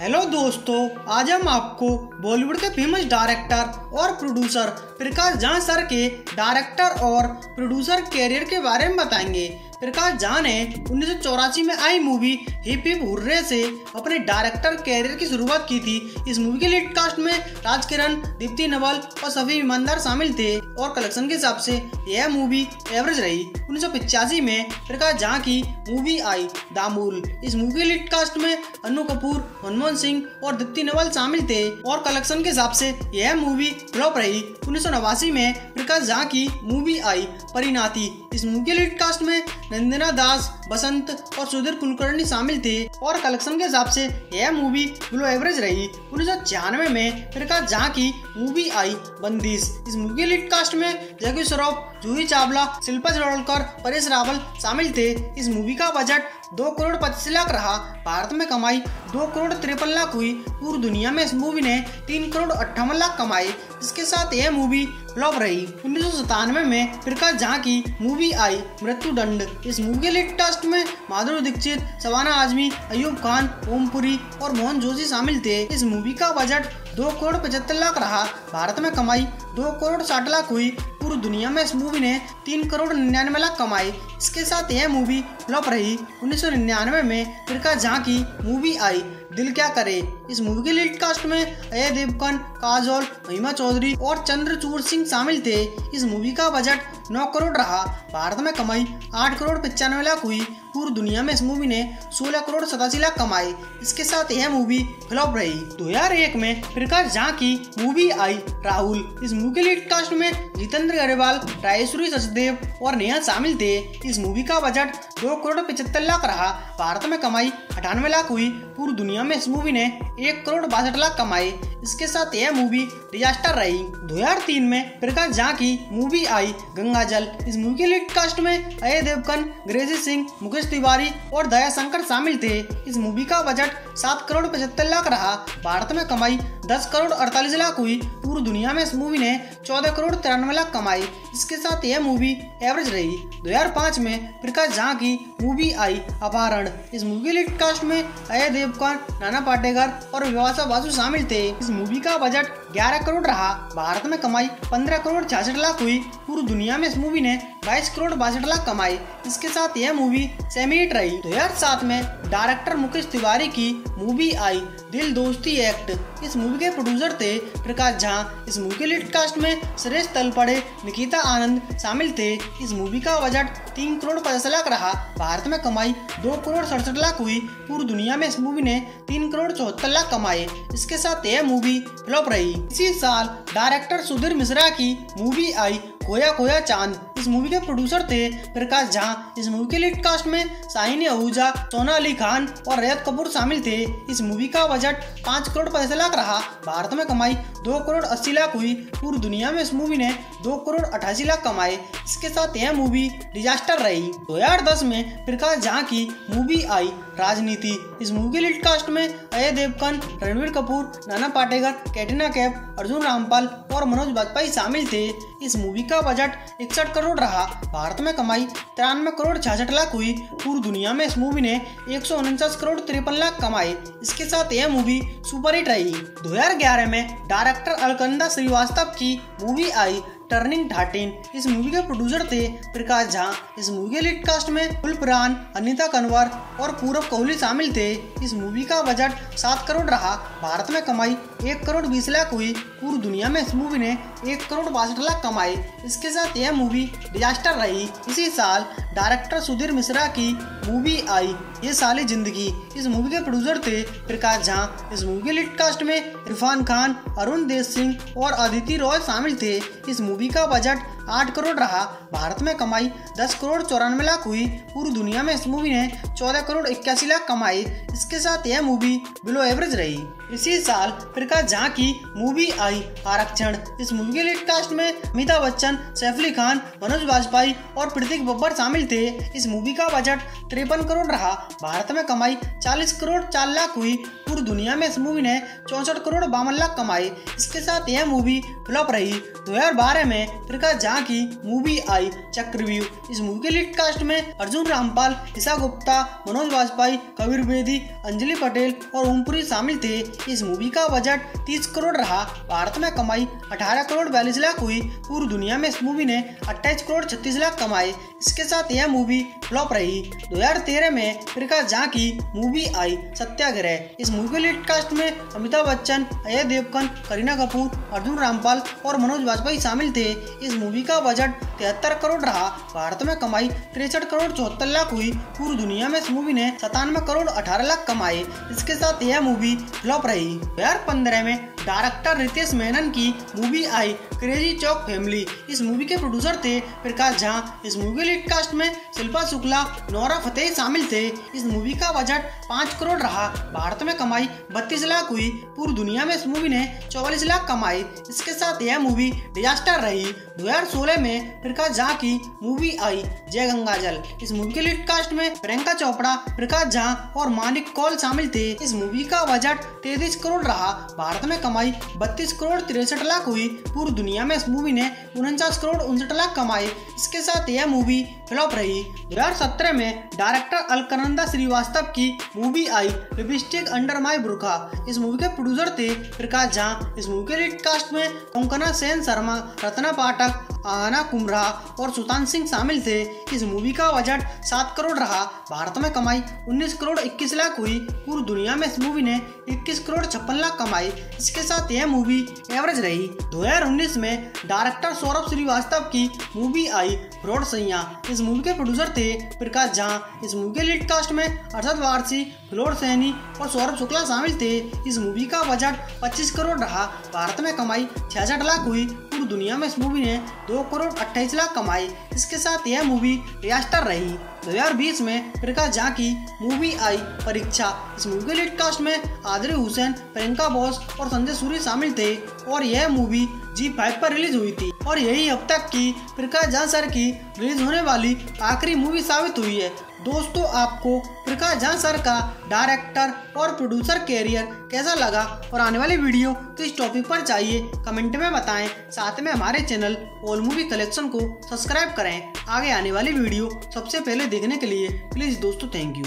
Hello दोस्तों, आज हम आपको बॉलीवुड के फ़ेमस डायरेक्टर और प्रोड्यूसर प्रकाश झा सर के डायरेक्टर और प्रोड्यूसर कैरियर के बारे में बताएँगे। प्रकाश झा ने उन्नीस सौ चौरासी में आई मूवी हिप हिप हुर्रे से अपने डायरेक्टर कैरियर की शुरुआत की थी। इस मूवी के लीड कास्ट में राज किरण दीप्ति नवल और सभी ईमानदार शामिल थे और कलेक्शन के हिसाब से यह मूवी एवरेज रही। उन्नीस में प्रकाश झा की मूवी आई, दामूल। इस मूवी के लीड कास्ट में अनु कपूर, मनमोहन सिंह और दीप्ति नवल शामिल थे और कलेक्शन के हिसाब से यह मूवी फ्लॉप रही। उन्नीस सौ नवासी में प्रकाश झा की मूवी आई, परिणाती। इस मूवी के लीड कास्ट में नंदना दास, बसंत और सुधीर कुलकर्णी शामिल थे और कलेक्शन के हिसाब से यह मूवी बिलो एवरेज रही। उन्नीस सौ छियानवे में प्रकाश झा की मूवी आई बंदिश इस मूवी के कास्ट में जगह श्रॉफ जूही चावला, शिल्पा जलोलकर परेश रावल शामिल थे। इस मूवी का बजट दो करोड़ पच्चीस लाख रहा। भारत में कमाई दो करोड़ तिरपन लाख हुई। पूरी दुनिया में इस मूवी ने तीन करोड़ अट्ठावन लाख कमाई। इसके साथ यह मूवी फ्लॉप रही। उन्नीस सौ सतानवे में प्रकाश झा की मूवी आई मृत्यु दंड इस मूवी के लीड कास्ट में माधुरी दीक्षित, सवाना आजमी, अयूब खान ओमपुरी और मोहन जोशी शामिल थे। इस मूवी का बजट दो करोड़ पचहत्तर लाख रहा। भारत में कमाई दो करोड़ साठ लाख हुई। पूरी दुनिया में इस मूवी ने तीन करोड़ निन्यानवे लाख कमाई। इसके साथ यह मूवी फ्लॉप रही। उन्नीस सौ निन्यानवे में फिर का की मूवी आई। दिल क्या करे? इस मूवी के लीड कास्ट में अजय देवगन काजोल महिमा चौधरी और चंद्रचूर सिंह शामिल थे। इस मूवी का बजट 9 करोड़ रहा। भारत में कमाई 8 करोड़ पचानवे लाख हुई। पूरी दुनिया में इस मूवी ने 16 करोड़ सतासी लाख कमाए। इसके साथ यह मूवी फ्लॉप रही। 2001 में प्रकाश झा की मूवी आई राहुल। इस मूवी के लीड कास्ट में जितेंद्र गरेवाल रायश्वरी सचदेव और नेहा शामिल थे। इस मूवी का बजट दो करोड़ पचहत्तर लाख रहा। भारत में कमाई अठानवे लाख हुई। पूरी दुनिया में इस मूवी ने एक करोड़ बासठ लाख कमाई। इसके साथ यह मूवी डिजास्टर रही। 2003 में प्रकाश झा की मूवी आई गंगा जल इस मूवी के लीड कास्ट में अजय देवगन, ग्रेजी सिंह, मुकेश तिवारी और दया शंकर शामिल थे। इस मूवी का बजट सात करोड़ पचहत्तर लाख रहा। भारत में कमाई दस करोड़ अड़तालीस लाख हुई। पूरी दुनिया में इस मूवी ने चौदह करोड़ तिरानवे लाख कमाई। इसके साथ यह मूवी एवरेज रही। 2005 में प्रकाश झा की मूवी आई अपहरण इस मूवी लीड कास्ट में अजय देवगन, नाना पाटेकर और विवासा बासु शामिल थे। इस मूवी का बजट 11 करोड़ रहा, भारत में कमाई 15 करोड़ छियासठ लाख हुई, पूरी दुनिया में इस मूवी ने 22 करोड़ बासठ लाख कमाई। इसके साथ यह मूवी सेमी हिट रही। दो हज़ार सात में डायरेक्टर मुकेश तिवारी की मूवी आई, दिल दोस्ती एक्ट इस मूवी के प्रोड्यूसर थे प्रकाश झा। इस मूवी के लीड कास्ट में सुरेश तलपड़े, निकिता आनंद शामिल थे। इस मूवी का बजट तीन करोड़ पचास लाख रहा। भारत में कमाई दो करोड़ सड़सठ लाख हुई, पूरी दुनिया में इस मूवी ने तीन करोड़ चौहत्तर लाख कमाए। इसके साथ यह मूवी फ्लॉप रही। इसी साल डायरेक्टर सुधीर मिश्रा की मूवी आई खोया खोया चाँद। इस मूवी के प्रोड्यूसर थे प्रकाश झा। इस मूवी के लीड कास्ट में साइनी आहूजा, सोना अली खान और रैत कपूर शामिल थे। इस मूवी का बजट पाँच करोड़ पैंसठ लाख रहा। भारत में कमाई दो करोड़ अस्सी लाख हुई। पूरी दुनिया में इस मूवी ने दो करोड़ अठासी लाख कमाए। इसके साथ यह मूवी डिजास्टर रही। 2010 में प्रकाश झा की मूवी आई राजनीति। इस मूवी के लीड कास्ट में अजय देवगन, रणवीर कपूर, नाना पाटेकर, कैटरीना कैफ, अर्जुन रामपाल और मनोज बाजपेयी शामिल थे। इस मूवी का बजट इकसठ करोड़ रहा। भारत में कमाई तिरानवे करोड़ छियासठ लाख हुई। पूरी दुनिया में इस मूवी ने एक सौ उनचास करोड़ तिरपन लाख कमाए इसके साथ यह मूवी सुपरहिट रही। 2011 में डायरेक्टर अलकंदा श्रीवास्तव की मूवी आई टर्निंग थर्टीन इस मूवी के प्रोड्यूसर थे प्रकाश झा। इस मूवी के लीड कास्ट में कुलपुरान अनिता कनवर और पूरब कोहली शामिल थे। इस मूवी का बजट सात करोड़ रहा। भारत में कमाई एक करोड़ बीस लाख हुई। पूरी दुनिया में इस मूवी ने एक करोड़ बासठ लाख कमाई इसके साथ यह मूवी डिजास्टर रही। इसी साल डायरेक्टर सुधीर मिश्रा की मूवी आई, ये साली ज़िंदगी। इस मूवी के प्रोड्यूसर थे प्रकाश झा। इस मूवी के लीड कास्ट में इरफान खान, अरुण देव सिंह और अदिति रॉय शामिल थे। इस मूवी का बजट आठ करोड़ रहा। भारत में कमाई दस करोड़ चौरानवे लाख हुई। पूरी दुनिया में इस मूवी ने चौदह करोड़ इक्यासी लाख कमाई। इसके साथ यह मूवी बिलो एवरेज रही। इसी साल प्रकाश झा की मूवी आई आरक्षण। इस मूवी के लीड कास्ट में अमिताभ बच्चन, सैफ अली खान, मनोज वाजपेयी और प्रतीक बब्बर शामिल थे। इस मूवी का बजट तिरपन करोड़ रहा। भारत में कमाई 40 करोड़ चार लाख हुई। पूरी दुनिया में इस मूवी ने चौसठ करोड़ बावन लाख कमाए। इसके साथ यह मूवी फ्लॉप रही। 2012 में प्रकाश झा की मूवी आई चक्रव्यूह। इस मूवी के लीड कास्ट में अर्जुन, रामपाल ईशा गुप्ता, मनोज वाजपेयी, कबीर बेदी, अंजलि पटेल और ओमपुरी शामिल थे। इस मूवी का बजट 30 करोड़ रहा। भारत में कमाई 18 करोड़ बयालीस लाख हुई। पूरी दुनिया में इस मूवी ने 28 करोड़ छत्तीस लाख कमाए। इसके साथ यह मूवी फ्लॉप रही। 2013 में प्रकाश झा की मूवी आई सत्याग्रह। इस मूवी के कास्ट में अमिताभ बच्चन, अजय देवगन, करीना कपूर, अर्जुन रामपाल और मनोज वाजपेयी शामिल थे। इस मूवी का बजट तिहत्तर करोड़ रहा। भारत में कमाई तिरसठ करोड़ चौहत्तर लाख हुई। पूरी दुनिया में इस मूवी ने सतानवे करोड़ अठारह लाख कमाए। इसके साथ यह मूवी फ्लॉप रही। दो हज़ार पंद्रह में डायरेक्टर रितेश मेनन की मूवी आई क्रेजी चौक फैमिली इस मूवी के प्रोड्यूसर थे प्रकाश झा। इस मूवी लीड कास्ट में शिल्पा शुक्ला, नौरा फतेह शामिल थे। इस मूवी का बजट पाँच करोड़ रहा। भारत में कमाई बत्तीस लाख हुई। पूरी दुनिया में इस मूवी ने चौवालीस लाख कमाई इसके साथ यह मूवी डिजास्टर रही। 2016 में प्रकाश झा की मूवी आई जय गंगा जल इस मूवी के लीड कास्ट में प्रियंका चोपड़ा, प्रकाश झा और मानिक कौल शामिल थे। इस मूवी का बजट तैतीस करोड़ रहा। भारत में कमाई बत्तीस करोड़ तिरसठ लाख हुई। पूरी दुनिया में इस मूवी ने उनचास करोड़ उनसठ लाख कमाए। इसके साथ यह मूवी फ्लॉप रही। दो में डायरेक्टर अलकनंदा श्रीवास्तव की मूवी आई लिपस्टिक अंडर माई बुरखा इस मूवी के प्रोड्यूसर थे प्रकाश झा। इस मूवी के लीड कास्ट में कंकना सेन शर्मा, रत्ना पाठक, आना कुमरा और सुल्तान सिंह शामिल थे। इस मूवी का बजट सात करोड़ रहा। भारत में कमाई उन्नीस करोड़ इक्कीस लाख हुई। पूरी दुनिया में इस मूवी ने इक्कीस करोड़ छप्पन लाख कमाई। इसके साथ यह मूवी एवरेज रही। 2019 में डायरेक्टर सौरभ श्रीवास्तव की मूवी आई रोड सैया। इस मूवी के प्रोड्यूसर थे प्रकाश झा। इस मूवी के लीड कास्ट में अरशद वारसी फ्लोर सैनी और सौरभ शुक्ला शामिल थे। इस मूवी का बजट 25 करोड़ रहा। भारत में कमाई छियासठ लाख हुई। पूरी दुनिया में इस मूवी ने दो करोड़ अट्ठाईस लाख कमाई। इसके साथ यह मूवी रियास्टर रही। 2020 में प्रकाश झा की मूवी आई परीक्षा। इस मूवी के लीड कास्ट में आदरी हुसैन, प्रियंका बोस और संजय सूरी शामिल थे और यह मूवी जी फाइव पर रिलीज़ हुई थी। और यही अब तक की प्रकाश झा सर की रिलीज़ होने वाली आखिरी मूवी साबित हुई है। दोस्तों, आपको प्रकाश झा सर का डायरेक्टर और प्रोड्यूसर कैरियर कैसा लगा? और आने वाली वीडियो किस टॉपिक पर चाहिए? कमेंट में बताएँ। साथ में हमारे चैनल ऑल मूवी कलेक्शन को सब्सक्राइब करें। आगे आने वाली वीडियो सबसे पहले देखने के लिए प्लीज़ दोस्तों थैंक यू